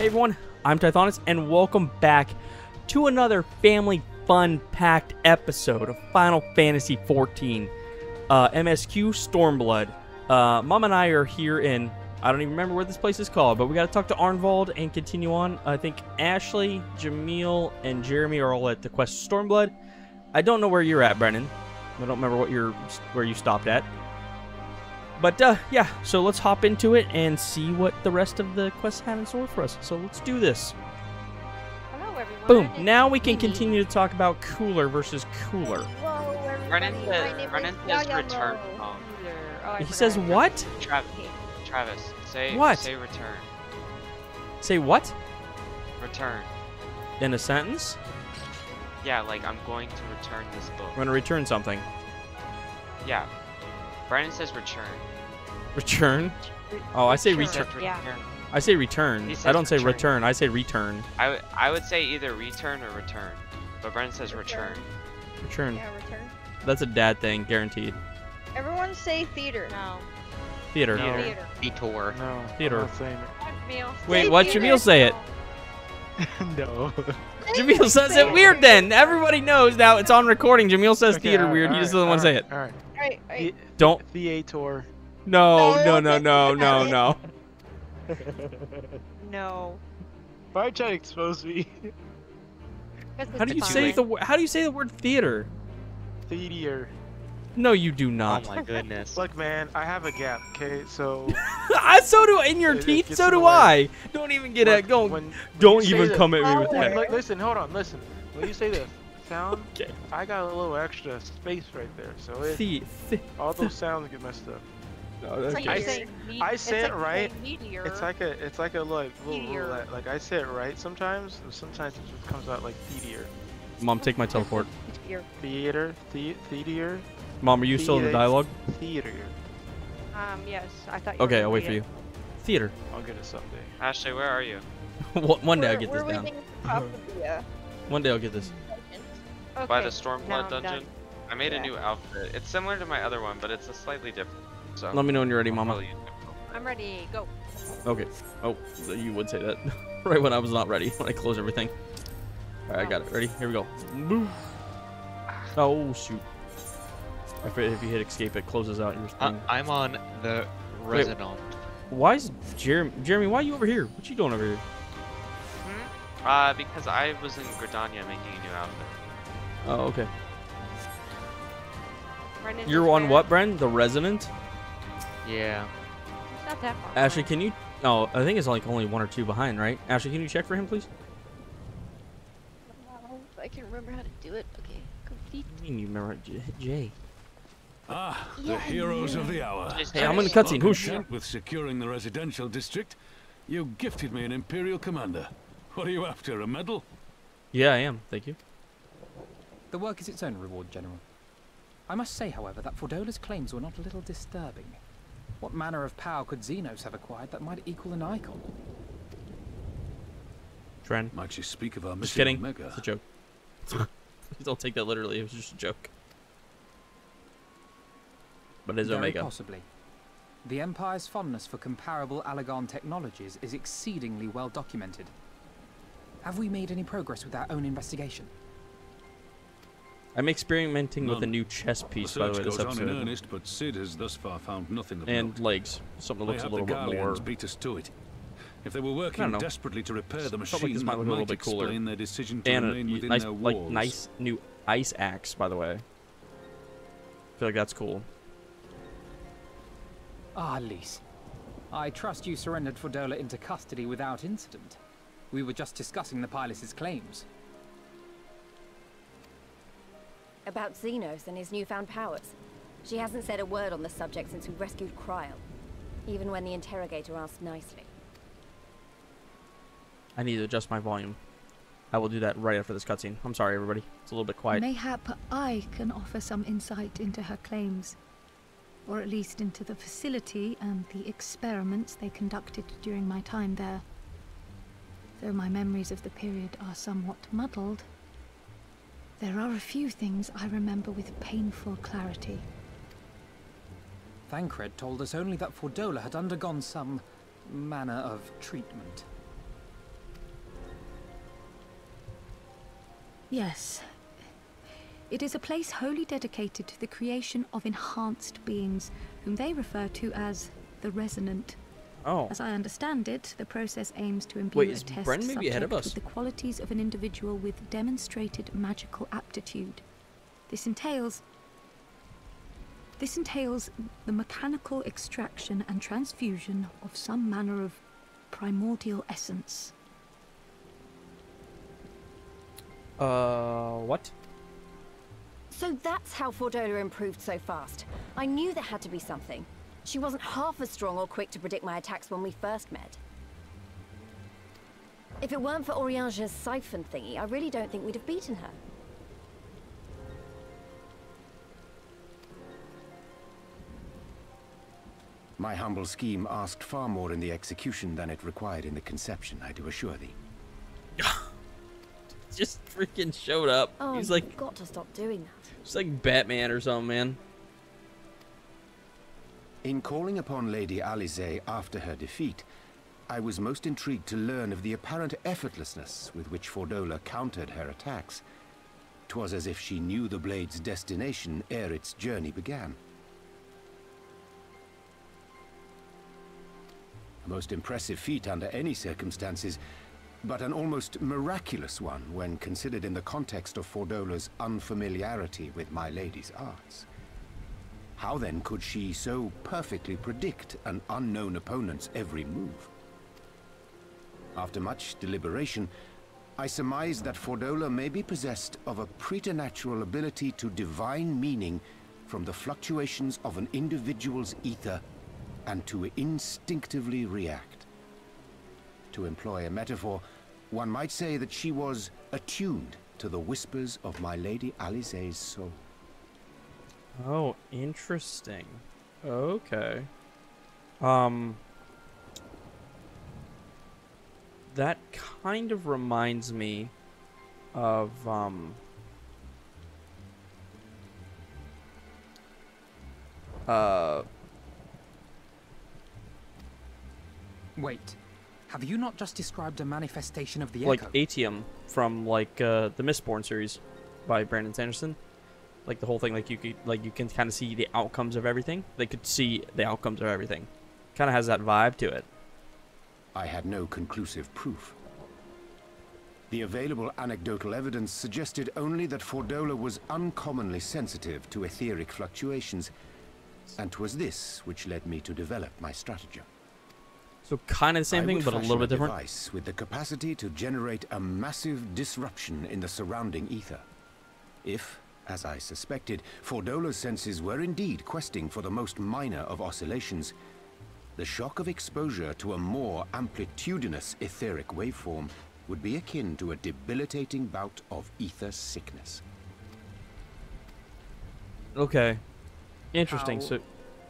Hey everyone, I'm Tythonis, and welcome back to another family fun-packed episode of Final Fantasy XIV. Uh, MSQ Stormblood. Uh, Mom and I are here in I don't even remember what this place is called, but we got to talk to Arenvald and continue on. I think Ashley, Jamil, and Jeremy are all at the quest Stormblood. I don't know where you're at, Brennan. I don't remember what you're where you stopped at. But uh, yeah, so let's hop into it and see what the rest of the quests have in store for us. So let's do this. Hello, everyone. Boom. It's Now we can continue to talk about cooler versus cooler. Hello, everybody. Run into- run into his return phone. Oh, He says what? Travis, Travis, say What? Say return. Say what? Return. In a sentence? Yeah, like I'm going to return this book. I'm going to return something. Yeah. Brandon says return. Return? Oh, I say He return. Yeah. I say return. I don't say return. return. I say return. I, w- I would say either return or return. But Brandon says return. Return. Yeah, return. That's a dad thing, guaranteed. Everyone say theater. No. Theater. No. Theater. Detour. No, Theater. I'm not saying Jamil. Wait, Say what? theater. Jamil say it. it. no. Jamil says it weird then. Everybody knows now it's on recording. Jamil says Okay, theater alright, weird. He just doesn't alright, want to say it. All right. Alright, alright. Don't. Theater. No, no, No, no, no, no, no. No. Why try to expose me? 'Cause How do you say fine. the wo- How do you say the word theater? Theater. No, you do not. Oh my goodness. Look, man, I have a gap. Okay, so I so do in your It- it teeth. gets So do. I. Don't even get look, it. Don't. when- when don't even the- come at me oh with Oh, when- that. li- listen, hold on, listen. When you say this sound, Okay. I got a little extra space right there, so it, The, the, all those sounds get messed up. No, It's like okay. you're saying me- I say like it you're right. saying Meteor. It's like a, it's like a like little, Meteor. little like, like I say it right sometimes, and sometimes it just comes out like theater. Mom, take my teleport. Meteor. Theater, the, theater, Mom, are you still in the dialogue? theater. Um, yes. I thought you Okay, gonna I'll wait for you. Theater. I'll get it someday. Ashley, where are you? One one day I'll get this down. reading One day I'll get this. Okay. By the now Stormblood dungeon? done. I made Yeah. a new outfit. It's similar to my other one, but it's a slightly different. So Let me know when you're ready, Mama. probably use it. I'm ready. Go. Okay. Oh, you would say that right when I was not ready. When I close everything. All right, I got it. Ready? Here we go. Boom. Oh shoot! If, if you hit escape, it closes out your Uh. I'm on the Wait. Resonant. Why is Jeremy? Jeremy, why are you over here? What you doing over here? Hmm? Uh, because I was in Gridania making a new outfit. Oh, okay. Brendan You're on where? what, Bren? The Resident? Yeah. It's not that far. Ashley, can you? Oh, I think it's like only one or two behind, right? Ashley, can you check for him, please? I can't remember how to do it. Okay. Complete. What you mean you remember J- Jay? Ah, the Yeah, heroes of the hour. Hey, I'm in the Ashley. cutscene. Well Whoosh. With securing the residential district, you gifted me an Imperial commander. What are you after, a medal? Yeah, I am. Thank you. The work is its own reward, General. I must say, however, that Fordola's claims were not a little disturbing. What manner of power could Zenos have acquired that might equal an icon? Tren. Might you speak of our Just kidding. Omega? It's a joke. Don't take that literally. It was just a joke. But it's Very Omega. possibly. The Empire's fondness for comparable Allagan technologies is exceedingly well documented. Have we made any progress with our own investigation? I'm experimenting with a new chess The piece, by the way, this goes on in earnest, but Cid has thus far found nothing of And note. legs. Something that looks a little the bit more. Beat us to it. If they were working desperately to repair the Felt machine, like this might that look a little bit cooler. explain their decision to And remain a within nice, their like, nice new ice axe, by the way. I feel like that's cool. Ah, Lyse. I trust you surrendered Fordola into custody without incident. We were just discussing the pilot's claims. About Zenos and his newfound powers. She hasn't said a word on the subject since we rescued Krile. Even when the interrogator asked nicely. I need to adjust my volume. I will do that right after this cutscene. I'm sorry, everybody. It's a little bit quiet. Mayhap I can offer some insight into her claims, or at least into the facility and the experiments they conducted during my time there. Though my memories of the period are somewhat muddled, there are a few things I remember with painful clarity. Thancred told us only that Fordola had undergone some manner of treatment. Yes. It is a place wholly dedicated to the creation of enhanced beings, whom they refer to as the Resonant. Oh. As I understand it, the process aims to imbue Wait, a test Bren maybe ahead of subject us? with the qualities of an individual with demonstrated magical aptitude. This entails this entails the mechanical extraction and transfusion of some manner of primordial essence. Uh, what? So that's how Fordola improved so fast. I knew there had to be something. She wasn't half as strong or quick to predict my attacks when we first met. If it weren't for Urianger's siphon thingy, I really don't think we'd have beaten her. My humble scheme asked far more in the execution than it required in the conception, I do assure thee. Just freaking showed up. Oh, He's like, got to stop doing that. it's like Batman or something, man. In calling upon Lady Alisaie after her defeat, I was most intrigued to learn of the apparent effortlessness with which Fordola countered her attacks. 'Twas as if she knew the blade's destination ere its journey began. A most impressive feat under any circumstances, but an almost miraculous one when considered in the context of Fordola's unfamiliarity with my lady's arts. How then could she so perfectly predict an unknown opponent's every move? After much deliberation, I surmised that Fordola may be possessed of a preternatural ability to divine meaning from the fluctuations of an individual's ether and to instinctively react. To employ a metaphor, one might say that she was attuned to the whispers of my Lady Alisaie's soul. Oh, interesting. Okay. Um that kind of reminds me of um uh Wait, have you not just described a manifestation of the like echo? Atium from like uh the Mistborn series by Brandon Sanderson. Like the whole thing like you could like you can kind of see the outcomes of everything. They could see the outcomes of everything. Kind of has that vibe to it. I had no conclusive proof. The available anecdotal evidence suggested only that Fordola was uncommonly sensitive to etheric fluctuations, and 'twas this which led me to develop my stratagem. So kind of the same I thing, but a little bit different. device with the capacity to generate a massive disruption in the surrounding ether. If, as I suspected, Fordola's senses were indeed questing for the most minor of oscillations, the shock of exposure to a more amplitudinous etheric waveform would be akin to a debilitating bout of ether sickness. Okay. Interesting. How So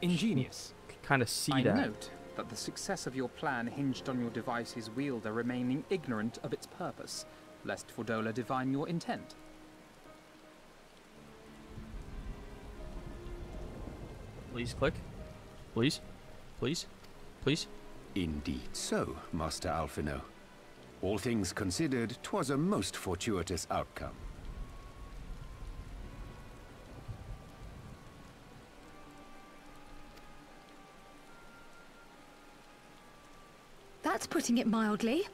ingenious. kind of see I that. note that the success of your plan hinged on your device's wielder remaining ignorant of its purpose, lest Fordola divine your intent. Please click. Please. Please. Please. Indeed so, Master Alphinaud. All things considered, 'twas a most fortuitous outcome. That's putting it mildly.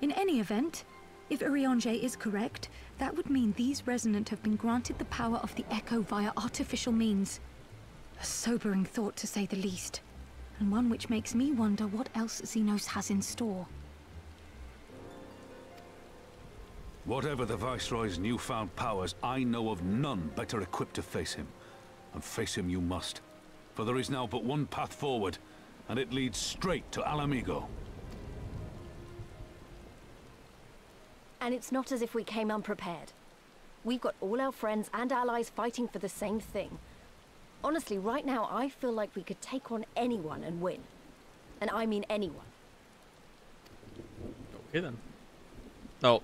In any event, if Urianger is correct, that would mean these Resonant have been granted the power of the Echo via artificial means. A sobering thought, to say the least. And one which makes me wonder what else Zenos has in store. Whatever the Viceroy's newfound powers, I know of none better equipped to face him. And face him you must. For there is now but one path forward, and it leads straight to Ala Mhigo. And it's not as if we came unprepared. We've got all our friends and allies fighting for the same thing. Honestly, right now, I feel like we could take on anyone and win. And I mean anyone. Okay then. Oh.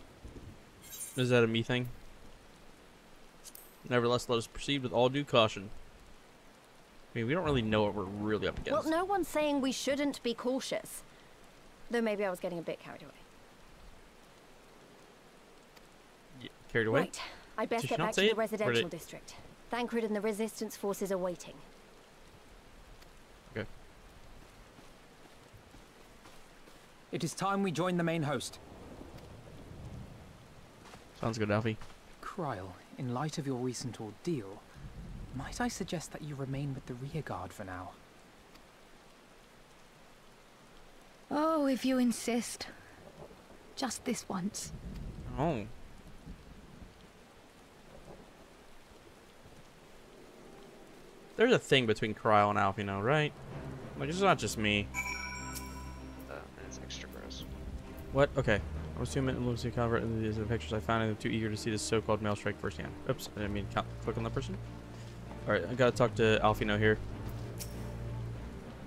Is that a me thing? Nevertheless, let us proceed with all due caution. I mean, we don't really know what we're really up against. Well, no one's saying we shouldn't be cautious. Though maybe I was getting a bit carried away. carried away. Right. I'd best Did get back to the residential did- district. Thancred and the resistance forces are waiting. Okay. It is time we join the main host. Sounds good, Alfie. Krile, in light of your recent ordeal, might I suggest that you remain with the rear guard for now? Oh, if you insist. Just this once. Oh. There's a thing between Krile and Alfie now, right? Like, it's not just me. Uh, it's extra gross. What? Okay. I'm assuming it looks like cover in these pictures I found. And I'm too eager to see this so-called mail strike firsthand. Oops, I didn't mean to co- click on that person. Alright, I gotta talk to Alphinaud here.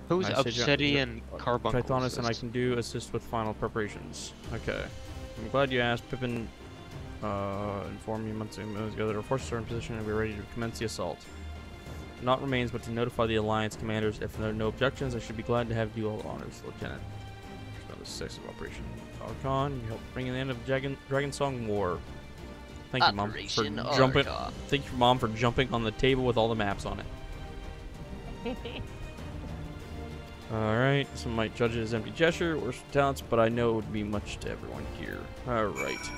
Who's I said you- Obsidian Carbuncle? Tythonis and I can do assist with final preparations. Okay. I'm glad you asked. Pipin uh, informed me months ago that our forces are in position and we're ready to commence the assault. Naught remains but to notify the Alliance commanders. If there are no objections, I should be glad to have you all honors, Lieutenant. The six of Operation Archon. You helped bring an end of Dragon, Dragon Song War. Thank you, Mom, for Operation jumping. Thank you, Mom, for jumping on the table with all the maps on it. Alright, some might judge it as empty gesture or some talents, but I know it would be much to everyone here. Alright.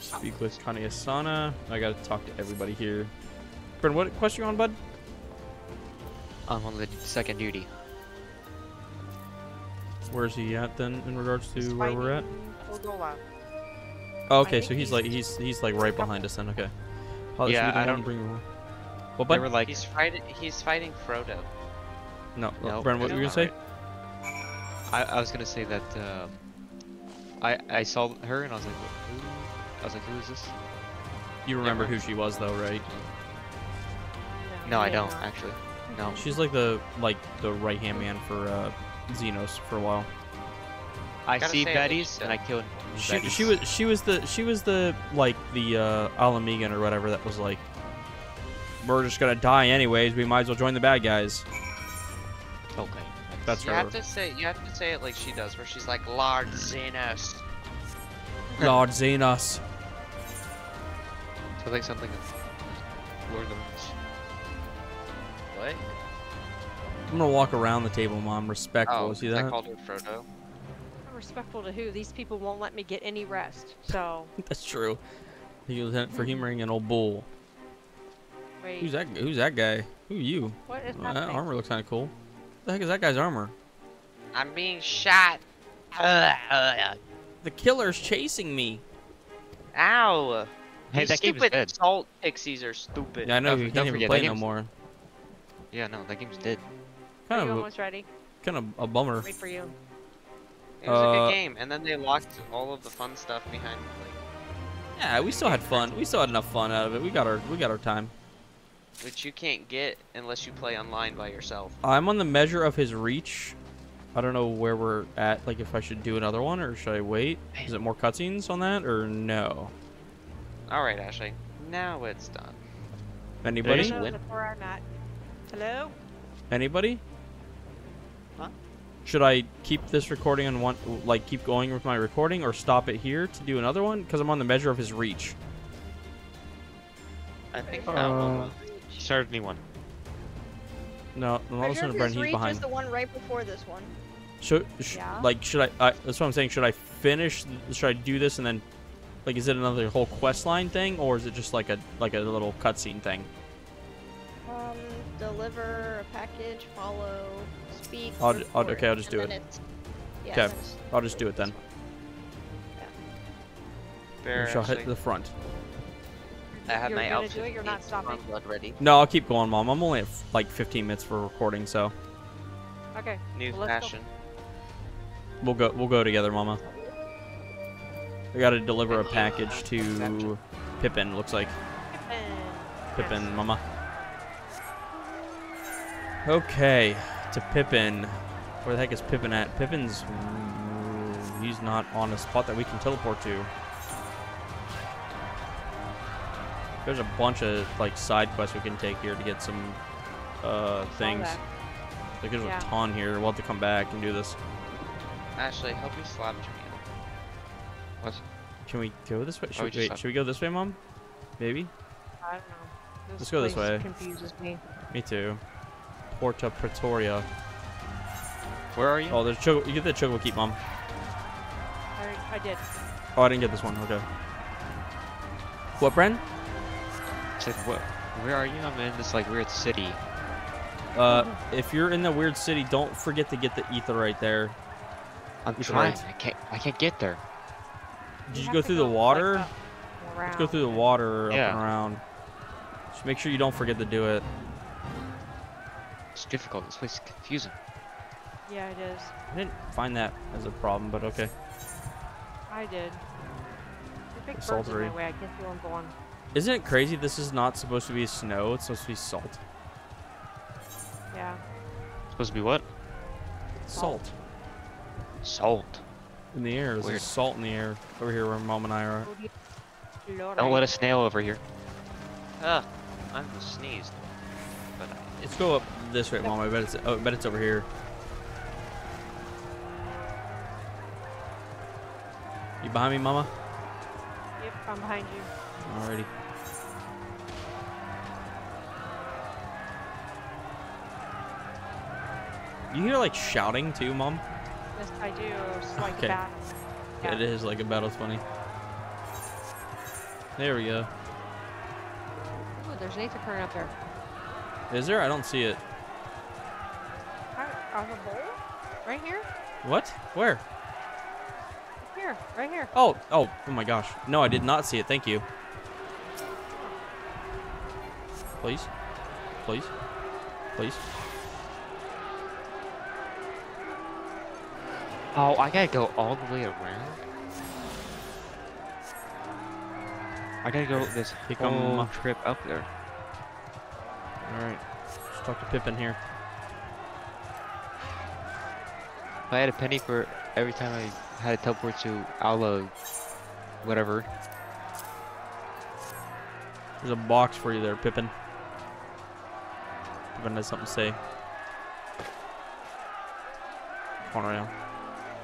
Speak with Asana. I gotta talk to everybody here. Brent, what quest you on, bud? I'm on the second duty. Where's he at then in regards to where we're at? Oh, okay, so he's he's- like he's he's like right behind us then. Okay. Oh, this Yeah, would be the I don't- Bring what, They bud? were like, He's fighting. He's fighting Frodo. no, No, Brent, what were you gonna say? I, I was gonna say that um, I I saw her and I was like, who? I was like, who is this? You remember who she was though, right? No, I don't actually. No. She's like the like the right hand man for uh, Zenos for a while. I Gotta see say, at Betty's and I killed. She, Betty's. she was she was the she was the like the uh Ala Mhigan or whatever that was like we're just gonna die anyways we might as well join the bad guys Okay. that's you her have to say. You have to say it like she does, where she's like Lord Zenos. Lord Zenos So like something of Lord of the Rings. What? I'm gonna walk around the table mom respectful Oh, see 'cause I that called her Frodo. Respectful to who? These people won't let me get any rest. So that's true Thank you, Lieutenant, for mm-hmm. humoring an old bull wait. who's that who's that guy who you What is Well, that happening? armor looks kind of cool the heck is that guy's armor I'm being shot. the killer's chasing me Ow. Hey, These that game's stupid dead. salt pixies are stupid. yeah I know Don't- you can't even play no more Yeah, no, that game's dead. Kind you of almost ready? kind of a bummer Wait for you. It was a Uh, good game, and then they locked all of the fun stuff behind. Like, yeah we still had fun we still had enough fun out of it we got our we got our time which you can't get unless you play online by yourself. I'm on the measure of his reach. I don't know where we're at. Like, if I should do another one or should I wait? Is it more cutscenes on that or no? All right, Ashley. Now it's done. Anybody? Did Hello, win? The four-hour nut. Hello? Anybody? Huh? Should I keep this recording and want like keep going with my recording or stop it here to do another one? Because I'm on the measure of his reach. I think Uh, that one was. Start a new one. No, I'm not listening to Brent. He's Reach behind. is the one right before this one. Should, sh- Yeah. like should I, I? That's what I'm saying. Should I finish? Should I do this and then, like, is it another whole quest line thing or is it just like a like a little cutscene thing? Deliver a package, follow, speak. I'll d- I'll- okay, I'll just do it. it's- Yeah, Okay. then I'll just do it then. Fair, We shall hit the front. I have You're my gonna outfit do it, you're not stopping? Blood ready. No, I'll keep going, Mom. I'm only at like 15 minutes for recording, so Okay. New well, let's go. fashion. we'll go. We'll go together, Mama. I gotta deliver a package to Pipin. Looks like And Pipin, Mama. Okay, to Pipin. Where the heck is Pipin at? Pipin's. He's not on a spot that we can teleport to. There's a bunch of like side quests we can take here to get some uh things. Like there's Yeah. a ton here. We'll have to come back and do this. Ashley, help me slap Jamil. What? Can we go this way? Should, we we, wait, should we go this way, Mom? Maybe? I don't know. This Let's go this place way. Confuses me. Me too. Porta Praetoria. Where are you? Oh, there's choco. You get the choco keep, Mom. I, I did. Oh, I didn't get this one. Okay. What, Bren? It's like, what? Where are you? I'm in this like weird city. Uh, if you're in the weird city, don't forget to get the ether right there. I'm Ether trying. right. I can't. I can't get there. Did you, have go to through the water? up and Let's go through the around. water up Yeah. and around. Just make sure you don't forget to do it. It's difficult. This place is confusing. Yeah, it is. I didn't find that as a problem, but okay. I did. The big The bird's in my saltery. way. I can't see where I'm going. Isn't it crazy? This is not supposed to be snow. It's supposed to be salt. Yeah. supposed to be what? Salt Salt. in the air. There's Weird. salt in the air over here where Mom and I are. Don't let a snail over here. Ugh, ah, I'm sneezed. But Let's go up this way, Mom. I bet it's. Oh, I bet it's over here. You behind me, Mama? Yep, I'm behind you. Alrighty. You hear like shouting too, Mom? Yes, I do. It's like Okay. Yeah. It is like a battle funny. There we go. Ooh, there's an ether current up there. Is there? I don't see it. Right, on the bowl? Right here? What? Where? Here, right here. Oh, oh, oh my gosh. No, I did not see it. Thank you. Please. Please. Please. Oh, I gotta go all the way around. I gotta go this Here whole trip up there. Alright. Let's talk to Pipin here. If I had a penny for every time I had to teleport to Aula, whatever. There's a box for you there, Pipin. Pipin has something to say. Come on around.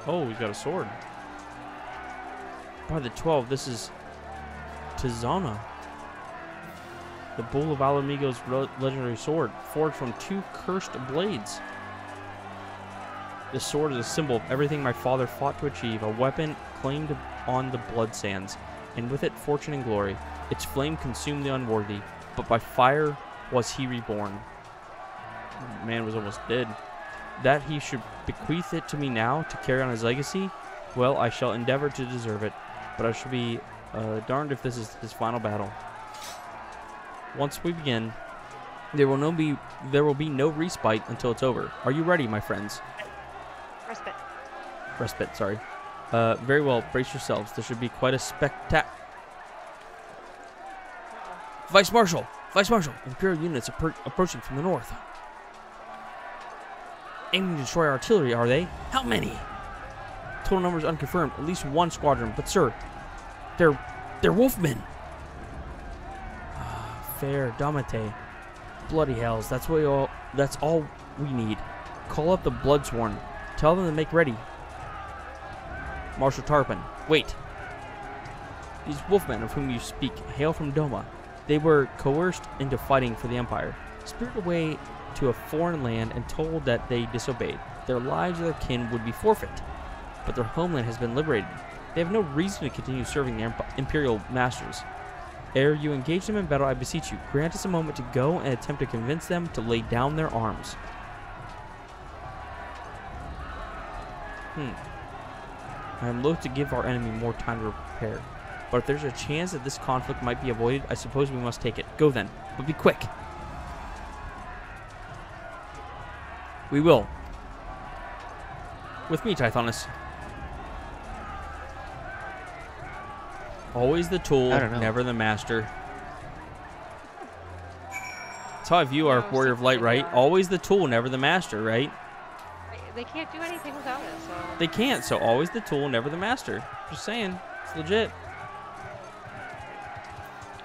Oh, he's got a sword. By the 12, this is Tizona. The Bull of Ala Mhigo's legendary sword, forged from two cursed blades. This sword is a symbol of everything my father fought to achieve, a weapon claimed on the blood sands, and with it fortune and glory. Its flame consumed the unworthy, but by fire was he reborn. Man was almost dead. That he should bequeath it to me now to carry on his legacy, well, I shall endeavor to deserve it, but I shall be uh, darned if this is his final battle. Once we begin, there will no be there will be no respite until it's over. Are you ready, my friends? Respite. Respite, sorry. Uh, very well. Brace yourselves. This should be quite a spectac. Vice Marshal, Vice Marshal, Imperial units appro- approaching from the north. Aiming to destroy artillery, are they? How many? Total numbers unconfirmed. At least one squadron, but sir, they're they're wolfmen. Damate. Bloody hells. That's what all. That's all we need. Call up the Bloodsworn. Tell them to make ready. Marshal Tarpon. Wait. These wolfmen of whom you speak hail from Doma. They were coerced into fighting for the Empire, spirited away to a foreign land and told that they disobeyed. Their lives or their kin would be forfeit. But their homeland has been liberated. They have no reason to continue serving their imp- imperial masters. Ere you engage them in battle, I beseech you, grant us a moment to go and attempt to convince them to lay down their arms. Hmm. I am loath to give our enemy more time to prepare. But if there's a chance that this conflict might be avoided, I suppose we must take it. Go then, but be quick. We will. With me, Tythonis. Always the tool, I don't know. never the master. That's how I view our No, Warrior of Light, right? that. Always the tool, never the master, right? They- They can't do anything without it, so. They can't, so always the tool, never the master. Just saying. It's legit.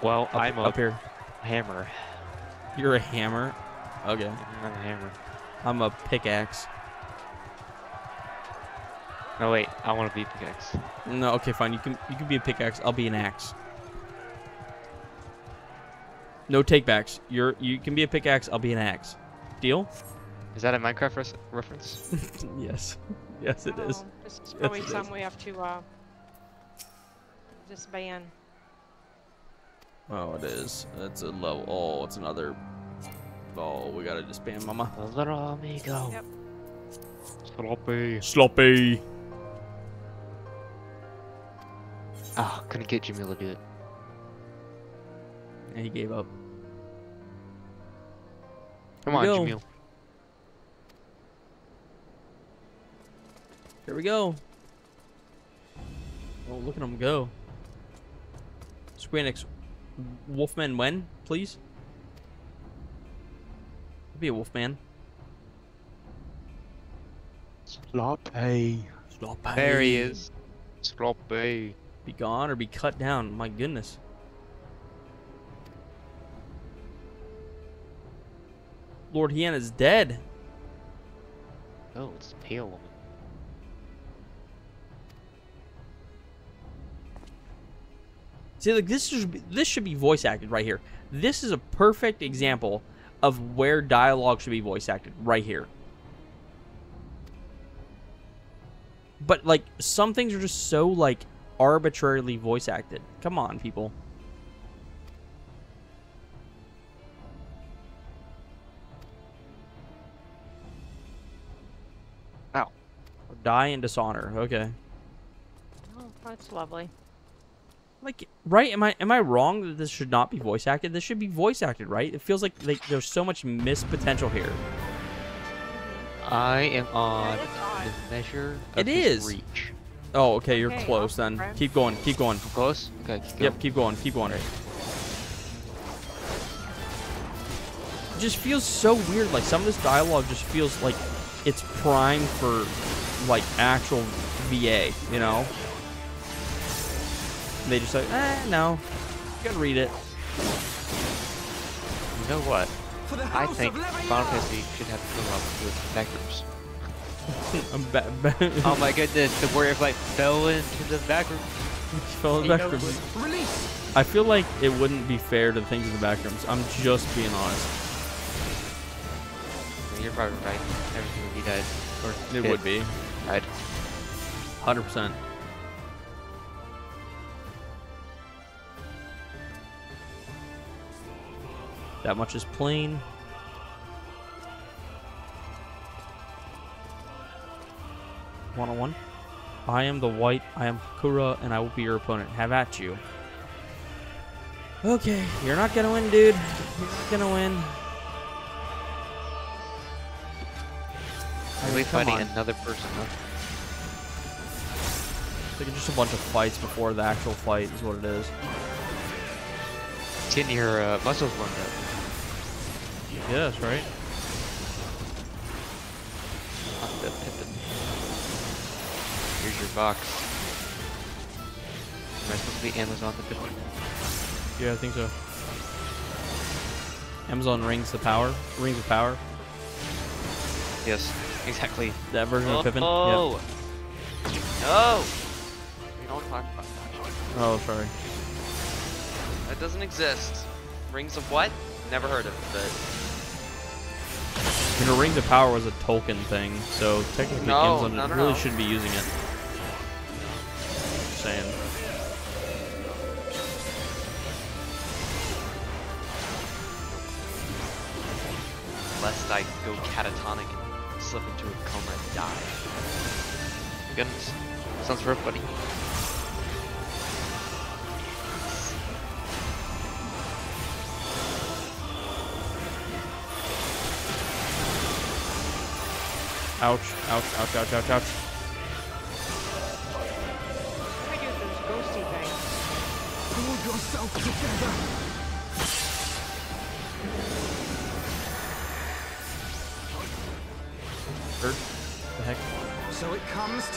Well, Up, I'm a up here. hammer. You're a hammer. Okay. I'm a hammer. I'm a pickaxe. No wait, I want to be pickaxe. No, okay, fine. You can you can be a pickaxe. I'll be an axe. No takebacks. You're you can be a pickaxe. I'll be an axe. Deal? Is that a Minecraft res- reference? yes. Yes, it is. Oh, This is Yes, probably it is. something we have to uh, disband. Oh, it is. It's a level. Oh, it's another. Oh, we gotta disband, Mama. A Little amigo. Yep. Sloppy. Sloppy. Oh, couldn't get Jamil to do it. And he gave up. Come on, we go. Jamil. Here we go. Oh, look at him go. Square Enix, Wolfman when, please? Be a Wolfman. Sloppy. Sloppy. There he is. Sloppy. Be gone or be cut down. My goodness. Lord Hien is dead. Oh, it's a pale woman. See, like this should be, this should be voice acted right here. This is a perfect example of where dialogue should be voice acted right here. But like some things are just so like arbitrarily voice acted. Come on, people. Ow. Die in dishonor. Okay. Oh, that's lovely. Like, right? Am I am I wrong that this should not be voice acted? This should be voice acted, right? It feels like like there's so much missed potential here. I am on it's the measure It of his is. reach. Oh, okay, you're Okay, close then. friend. Keep going, keep going. I'm close? Okay, keep Yep, keep going, keep going. It just feels so weird. Like some of this dialogue just feels like it's primed for like actual VA, you know? They just like, eh, no. You gotta read it. You know what? I think Final Fantasy should have to come up with backrooms. I'm ba- ba- oh my goodness, the warrior of light fell into the backroom. Fell in the back rooms. I feel like it wouldn't be fair to the things in the back rooms. I'm just being honest. You're probably right. Everything would be dead. Or It hit. would be. Died. 100%. That much is plain. One on one. I am the white, I am Hakuro, and I will be your opponent. Have at you. Okay, you're not gonna win, dude. You're not gonna win. Are we fighting on. another person, huh? It's like just a bunch of fights before the actual fight is what it is. It's getting your uh, muscles warmed up. Yes, right? Your box. Am I supposed to be Amazon the Pippin? Yeah, I think so. Amazon rings the power. Rings of power. Yes, exactly. That version of Pippin. Oh, Yep. no! We don't talk about that. Oh, sorry. That doesn't exist. Rings of what? Never heard of it, but You know, rings of power was a Tolkien thing, so technically No, Amazon really shouldn't be using it. Lest I go catatonic and slip into a coma and die. Goodness. Sounds rough, buddy. Ouch! Ouch! Ouch! Ouch! Ouch! Ouch! What I do those ghosty things? Hurt?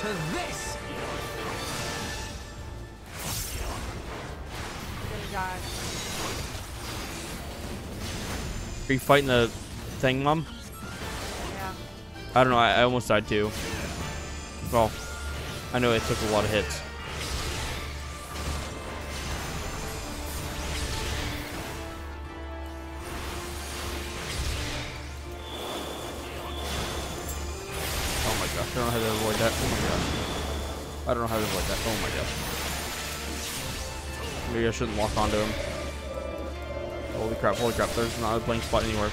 To this! Are you fighting the thing, mom? Yeah. I don't know. I, I almost died too. Well, I know it took a lot of hits. Maybe I shouldn't lock onto him. Holy crap, holy crap, there's not a blank spot anywhere.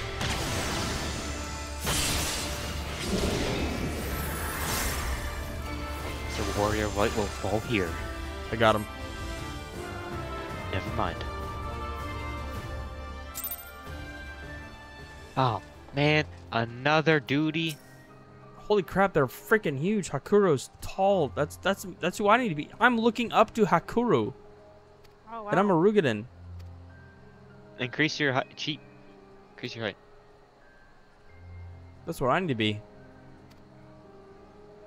The warrior of light will fall here. I got him. Never mind. Oh man, another duty. Holy crap, they're freaking huge. Hakuro's tall. That's that's that's who I need to be. I'm looking up to Hakuro. Oh wow. And I'm a Roegadyn. Increase your height. Cheat. Increase your height. That's where I need to be.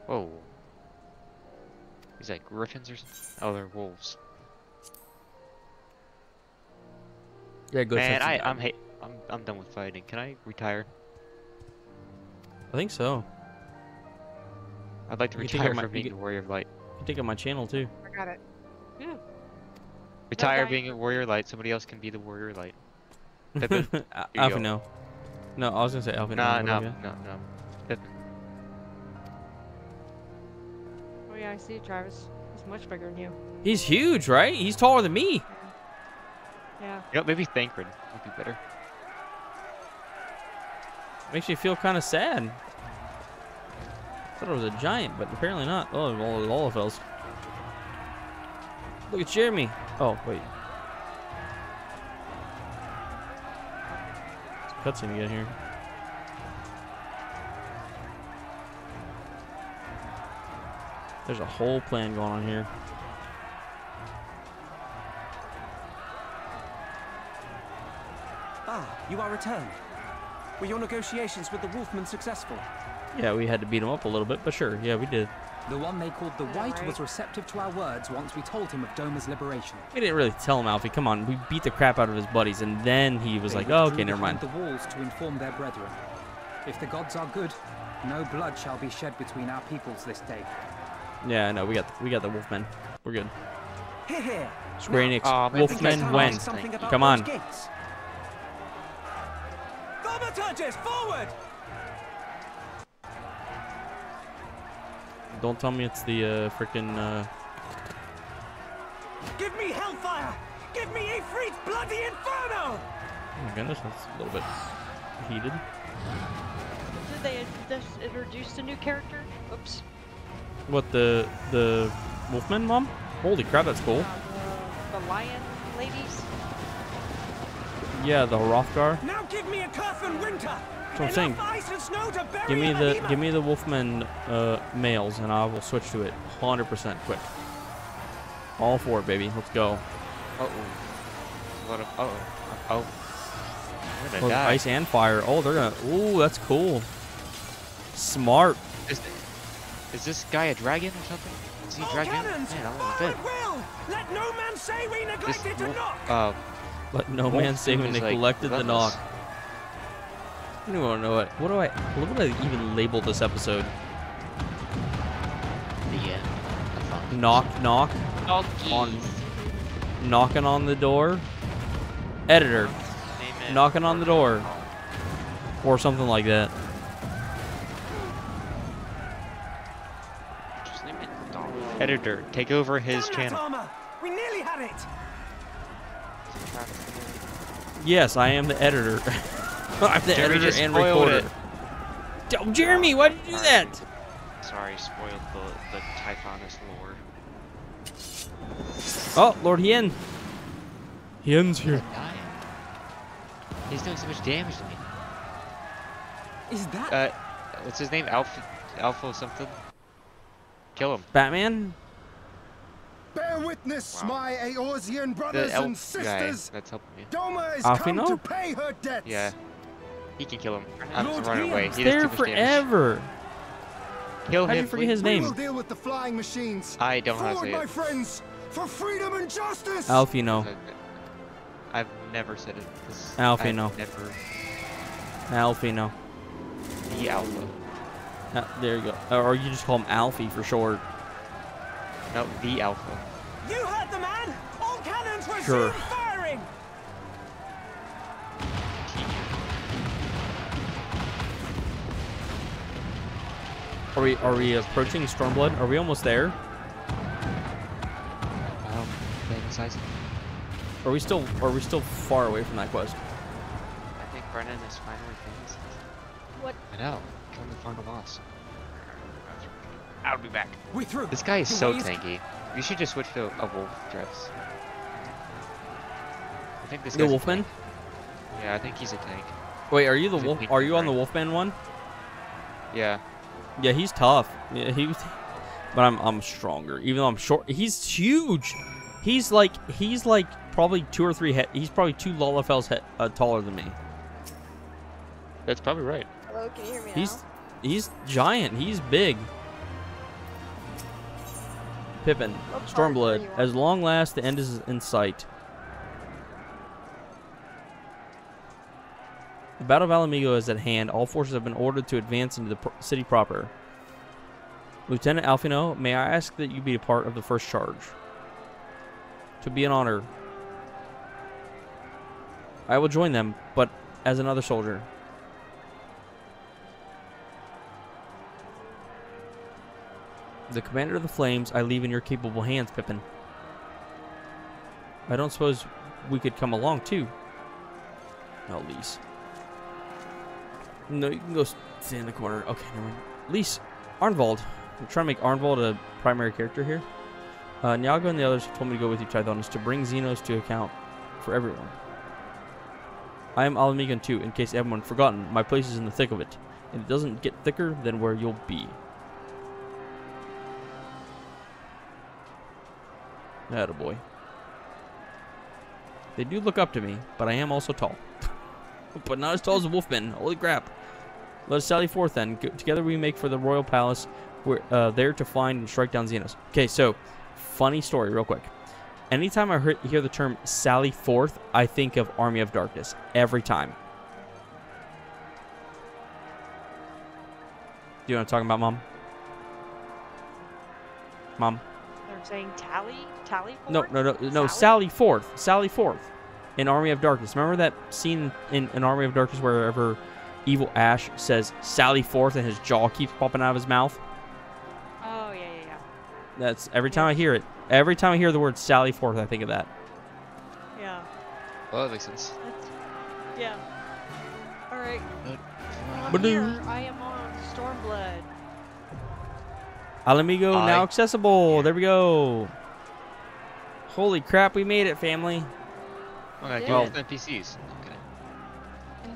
Whoa. Is that griffins or something? Oh, they're wolves. Yeah, good. Man, I, I'm, I'm I'm done with fighting. Can I retire? I think so. I'd like to You can take retire up my- from being a warrior of light. You can take on my channel too. I got it. Yeah. Retire being a warrior light. Somebody else can be the warrior light. Pipin. Al- Here you go. Alphinaud. No, I was gonna say Alphinaud. Nah, whatever, no, no, no. Pipin. Oh yeah, I see Travis. He's much bigger than you. He's huge, right? He's taller than me. Yeah. You know, maybe Thancred would be better. Makes me feel kind of sad. Thought it was a giant, but apparently not. Oh, all Olafels. Look at Jeremy. Oh, wait. Cutscene again here. There's a whole plan going on here. Ah, you are returned. Were your negotiations with the Wolfman successful? Yeah, we had to beat him up a little bit, but sure, yeah, we did. The one they called the White right. was receptive to our words once we told him of Doma's liberation. We didn't really tell him, Alfie. Come on, we beat the crap out of his buddies, and then he was They like, "Oh, withdrew okay, never mind." the walls to inform their brethren. If the gods are good, no blood shall be shed between our peoples this day. Yeah, no, we got the, we got the Wolfmen. We're good. Here, here. Square Enix, Aw, man, Wolfmen when? to ask something about Come on. gates. Thaumaturges, forward! Don't tell me it's the uh, freaking. Uh... Give me hellfire! Give me Ifrit's bloody inferno! Oh my goodness, that's a little bit heated. Did they just introduce a new character? Oops. What the the Wolfman mom? Holy crap, that's cool. Uh, the, the lion ladies. Yeah, the Hrothgar. Now give me a Curfin winter! That's what I'm saying. Enough ice and snow to bury Give me the behemoth! give me the Wolfman uh, males, and I will switch to it 100% quick. All for it, baby. Let's go. Uh oh. A lot of. Uh oh. Oh. I'm gonna Oh, die. ice and fire. Oh, they're gonna. Ooh, that's cool. Smart. Is, is this guy a dragon or something? Is he a All dragon? cannons! Man, I'm on Forward bed. will! Let no man say we This neglected to knock! uh, Let no man say dude when is, like, neglected the knock. I don't even know what. What do I? What would I even label this episode? The end. That's Knock, knock, Doggies. on, knocking on the door. Editor, knocking on the door, or something like that. Just name it dog. Editor, take over his Damn channel. armor! We nearly had it! Yes, I am the editor. I'm the Jeremy editor just and spoiled recorder. it. Oh, Jeremy, why did you do that? Sorry, spoiled the, the Typhonus lore. Oh, Lord Hien. Hien's here. He's doing so much damage to me. Is that Uh, what's his name? Alpha, Alpha something? Kill him. Batman? Bear witness, my Eorzean The brothers and elf guy sisters. that's helping me. Doma is Alphinaud? come to pay her debts. Yeah. He can kill him. I'm Lord just running away. Hien. He does There too much damage. forever. Kill How'd him. you forget please. his We name? will deal with the flying machines. I don't know how to Forward, say my it. friends, for freedom and justice. Alfino. I've never said it. Alfino. I've Never. Alfino. The Alpha. Uh, there you go. Or you just call him Alfie for short. No, the Alpha. You heard the man! All cannons resume Sure. Are we are we approaching Stormblood? Are we almost there? Um, playing size. Are we still are we still far away from that quest? I think Brennan is finally famous. What? I know. Killing the final boss. I'll be back. We through. This guy is The so tanky. You should just switch to a wolf dress. I think this The a Wolfman? Yeah, I think he's a tank. Wait, are you the wolf? Are you on the? Wolfman one? Yeah. Yeah, he's tough. Yeah, he. But I'm I'm stronger. Even though I'm short, he's huge. He's like he's like probably two or three head. He's probably two Lalafells he, uh, taller than me. That's probably right. Hello, can you hear me He's now? he's giant. He's big. Pipin, What part are Stormblood. As long last, the end is in sight. The Battle of Ala Mhigo is at hand. All forces have been ordered to advance into the city proper. Lieutenant Alphinaud, may I ask that you be a part of the first charge? To be an honor. I will join them, but as another soldier. The commander of the flames I leave in your capable hands, Pipin. I don't suppose we could come along too. No, Lyse. No, you can go s- stay in the corner. Okay, never mind. Lyse, Arenvald. I'm trying to make Arenvald a primary character here. Uh, M'naago and the others have told me to go with you, Tythonis, to bring Zenos to account for everyone. I am Ala Mhigan too, in case everyone forgotten. My place is in the thick of it. If it doesn't get thicker than where you'll be. boy. They do look up to me, but I am also tall. but not as tall as the Wolfman. Holy crap. Let us sally forth then. Together we make for the royal palace. We're uh, there to find and strike down Zenos. Okay, so, funny story, real quick. Anytime I hear, hear the term sally forth, I think of Army of Darkness. Every time. Do you know what I'm talking about, Mom? Mom? They're saying tally? Tally No, forth? no, no, no. Sally Forth. Sally Forth. In Army of Darkness. Remember that scene in an Army of Darkness wherever Evil Ash says Sally Forth and his jaw keeps popping out of his mouth? Oh, yeah, yeah, yeah. That's every time I hear it. Every time I hear the word Sally Forth, I think of that. Yeah. Well, that makes sense. That's, yeah. Alright. I'm here. I am on Stormblood. Ala Mhigo I- now accessible. There we go. Holy crap, we made it, family. Oh, I Yeah. do have NPCs. Okay.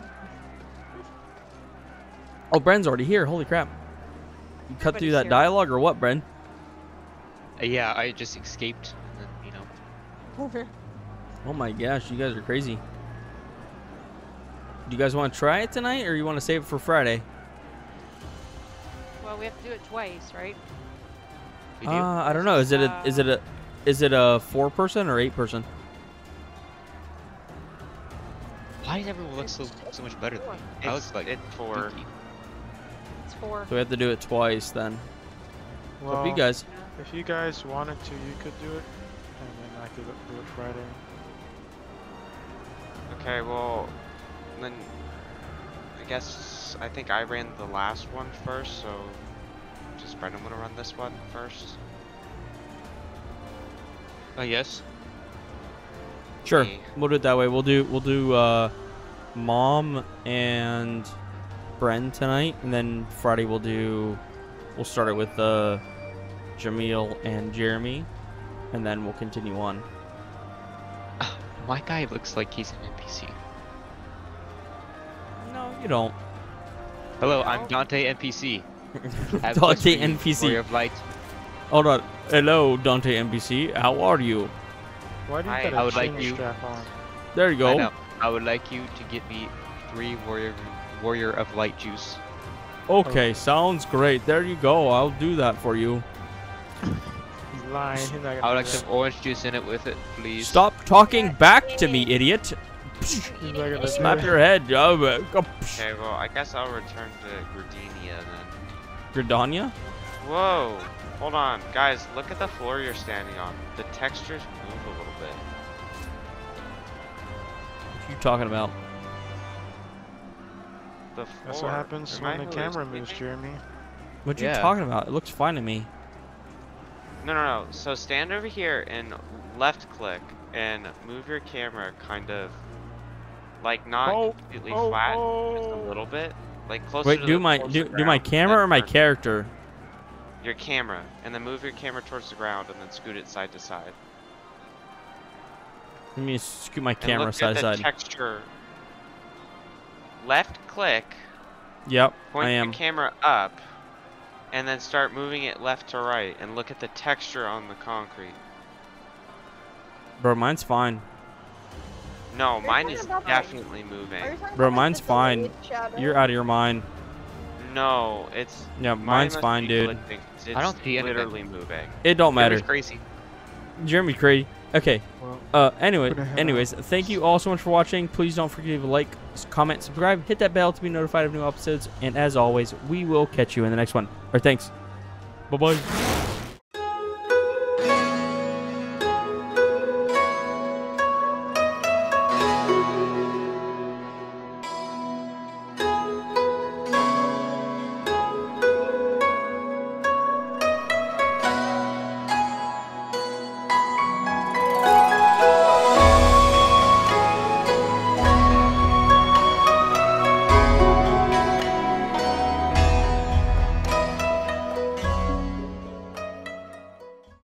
Oh, Bren's already here. Holy crap. You cut through that here. dialogue or what, Bren? Uh, yeah, I just escaped, then, you know. Over. Oh my gosh, you guys are crazy. Do you guys want to try it tonight or you want to save it for Friday? well, we have to do it twice, right? Do? Uh, I don't know. Is it a is it a is it a four person or eight person? Why does everyone look so so much better than me? I It's, was like, it's for dookie. It's four. So we have to do it twice then. Well, up to you guys. if you guys wanted to, you could do it, and then I could do it Friday. Okay, well, then I guess I think I ran the last one first, so does Brendan want to run this one first? Oh, yes. Sure, Okay. we'll do it that way. We'll do we'll do uh, mom and Bren tonight, and then Friday we'll do we'll start it with uh, Jamil and Jeremy, and then we'll continue on. My guy looks like he's an NPC. No, you don't. Hello, No. I'm Dante NPC. I have a Dante quest for you, NPC. Warrior of Light. Hold on. Hello, Dante NPC. How are you? Why do you I- got a I would like you- strap on? There you I go. Know. I would like you to get me three Warrior Warrior of Light juice. Okay, sounds great. There you go. I'll do that for you. He's lying. He's not I would like some orange juice in it with it, please. Stop talking back to me, idiot. He's not gonna do Slap your head. Okay, well, I guess I'll return to Gardenia then. Gridania? Whoa! Hold on, guys. Look at the floor you're standing on. The textures move you talking about? The floor. That's what happens Am when the camera hallucinating? moves, Jeremy. What you talking about? It looks fine to me. No, no, no. So stand over here and left click and move your camera kind of like not Oh, completely oh, flat, just a oh. little bit, like closer Wait, to do the, my do, the do my camera or my turn character? Your camera, and then move your camera towards the ground, and then scoot it side to side. Let me scoot my And camera look side at to the side. texture. Left click, Yep, point I your am. camera up, and then start moving it left to right, and look at the texture on the concrete. Bro, mine's fine. No, you mine is about my- definitely moving. Are you talking Bro, mine's fine. You're out of your mind. No, it's Yeah, mine's must fine, dude. glitching, 'cause I don't it's see anything. literally moving. It don't matter. Jeremy's crazy. Jeremy crazy. Okay. Well, Uh, anyway, Gonna head anyways, thank you all so much for watching. Please don't forget to leave a like, comment, subscribe, hit that bell to be notified of new episodes. And as always, we will catch you in the next one. Or thanks. Bye bye.